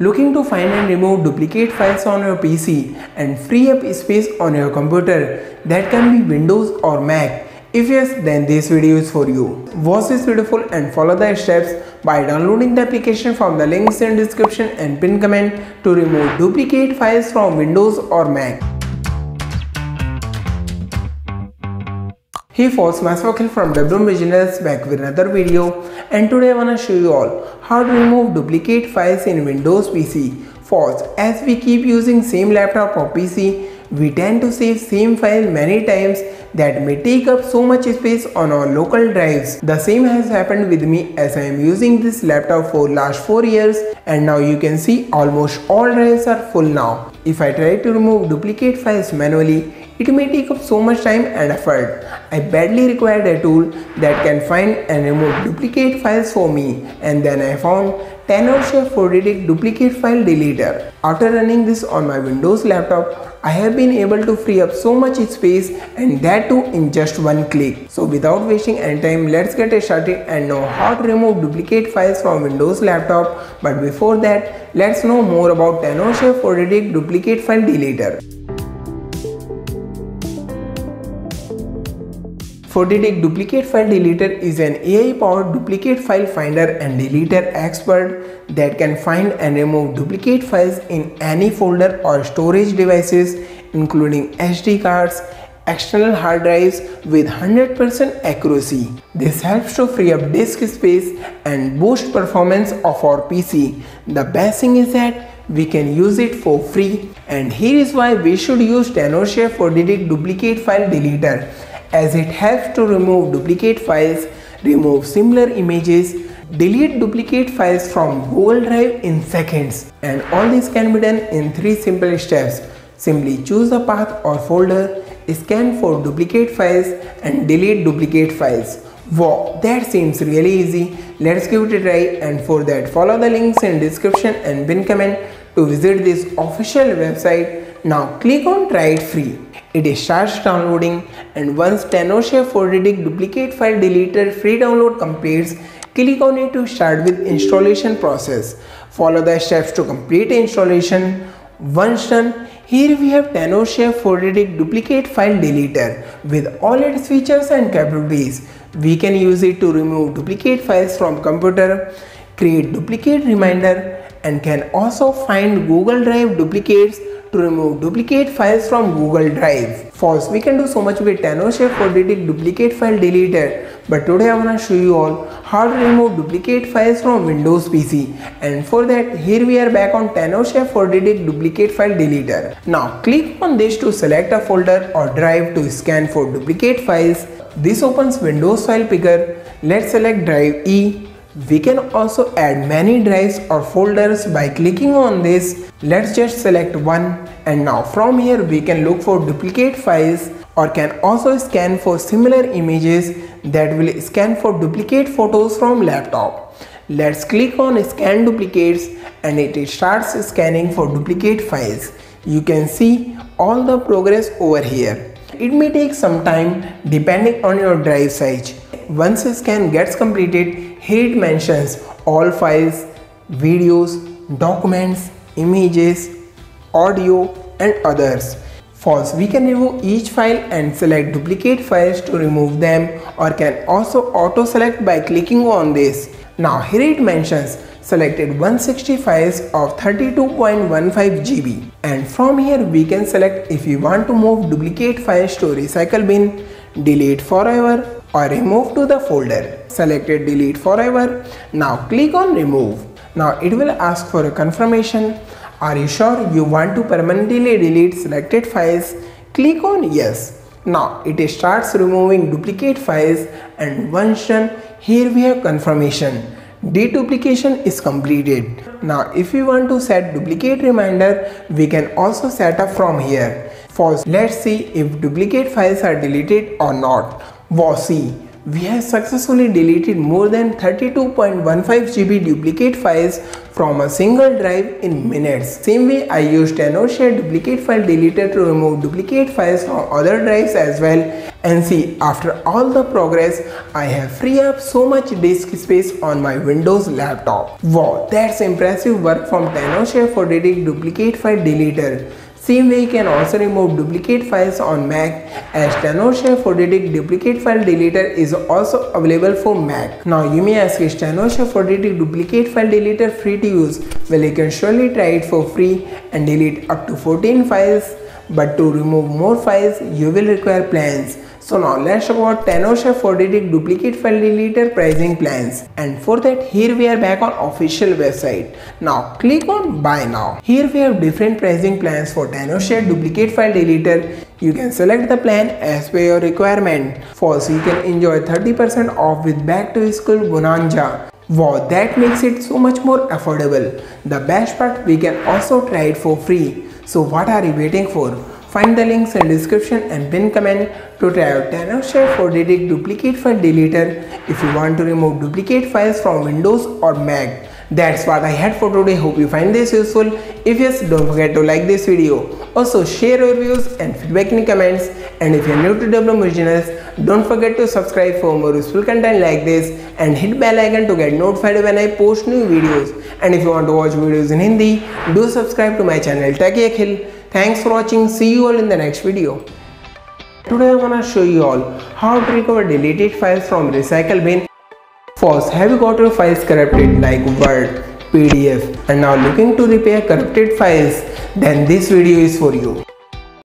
Looking to find and remove duplicate files on your PC and free up space on your computer that can be Windows or Mac. If yes, then this video is for you. Watch this video full and follow the steps by downloading the application from the links in description and pin comment to remove duplicate files from Windows or Mac. Hey folks, myself from WM Business back with another video and today I wanna show you all how to remove duplicate files in Windows PC. Folks, as we keep using same laptop or PC, we tend to save same file many times that may take up so much space on our local drives. The same has happened with me as I am using this laptop for last 4 years and now you can see almost all drives are full now. If I try to remove duplicate files manually, it may take up so much time and effort. I badly required a tool that can find and remove duplicate files for me and then I found Tenorshare 4DDiG duplicate file deleter. After running this on my Windows laptop, I have been able to free up so much space and that too in just one click. So without wasting any time, let's get a started and know how to remove duplicate files from Windows laptop. But before that, let's know more about Tenorshare 4DDiG duplicate file deleter. 4DDiG Duplicate File Deleter is an AI-powered duplicate file finder and deleter expert that can find and remove duplicate files in any folder or storage devices including SD cards, external hard drives with 100% accuracy. This helps to free up disk space and boost performance of our PC. The best thing is that we can use it for free and here is why we should use Tenorshare 4DDiG Duplicate File Deleter as it helps to remove duplicate files, remove similar images, delete duplicate files from Google Drive in seconds. And all this can be done in 3 simple steps. Simply choose a path or folder, scan for duplicate files and delete duplicate files. Wow, that seems really easy. Let's give it a try and for that follow the links in description and pin comment to visit this official website. Now click on try it free. It starts downloading and once Tenorshare 4DDiG duplicate file deleter free download completes, click on it to start with installation process. Follow the steps to complete installation. Once done, here we have Tenorshare 4DDiG duplicate file deleter with all its features and capabilities. We can use it to remove duplicate files from computer, create duplicate reminder and can also find Google Drive duplicates to remove duplicate files from Google Drive. First, we can do so much with Tenorshare 4DDiG duplicate file deleter, but today I wanna show you all how to remove duplicate files from Windows PC. And for that, here we are back on Tenorshare 4DDiG duplicate file deleter. Now, click on this to select a folder or drive to scan for duplicate files. This opens Windows file picker. Let's select drive E we can also add many drives or folders by clicking on this. Let's just select one and now from here we can look for duplicate files or can also scan for similar images that will scan for duplicate photos from laptop. Let's click on scan duplicates and it starts scanning for duplicate files. You can see all the progress over here. It may take some time depending on your drive size. Once a scan gets completed, here it mentions all files, videos, documents, images, audio and others. False, we can remove each file and select duplicate files to remove them or can also auto select by clicking on this. Now here it mentions selected 160 files of 32.15 GB and from here we can select if we want to move duplicate files to recycle bin, delete forever or remove to the folder. Selected delete forever. Now click on remove. Now it will ask for a confirmation. Are you sure you want to permanently delete selected files? Click on yes. Now it starts removing duplicate files and once done here we have confirmation. Deduplication is completed. Now if we want to set duplicate reminder we can also set up from here. First let's see if duplicate files are deleted or not. Wow see we have successfully deleted more than 32.15 GB duplicate files from a single drive in minutes. Same way I used Tenorshare duplicate file deleter to remove duplicate files from other drives as well and see after all the progress I have free up so much disk space on my Windows laptop. Wow that's impressive work from Tenorshare 4DDiG duplicate file deleter. Same way you can also remove duplicate files on Mac as Tenorshare 4DDiG Duplicate File Deleter is also available for Mac. Now you may ask is Tenorshare 4DDiG Duplicate File Deleter free to use? Well you can surely try it for free and delete up to 14 files but to remove more files you will require plans. So now let's talk about Tenorshare 4DDiG Duplicate File Deleter pricing plans. And for that here we are back on official website. Now click on buy now. Here we have different pricing plans for Tenorshare Duplicate File Deleter. You can select the plan as per your requirement. First you can enjoy 30% off with back to school bonanza. Wow, that makes it so much more affordable. The best part, we can also try it for free. So what are you waiting for? Find the links in description and pin comment to try out for 4DDiG Duplicate File Deleter if you want to remove duplicate files from Windows or Mac. That's what I had for today. Hope you find this useful. If yes, don't forget to like this video. Also share your views and feedback in comments. And if you're new to WM Originals, don't forget to subscribe for more useful content like this and hit bell icon to get notified when I post new videos. And if you want to watch videos in Hindi, do subscribe to my channel Techie Akhil. Thanks for watching. See you all in the next video. Today I'm gonna show you all how to recover deleted files from recycle bin. First, have you got your files corrupted like Word, PDF and now looking to repair corrupted files? Then this video is for you.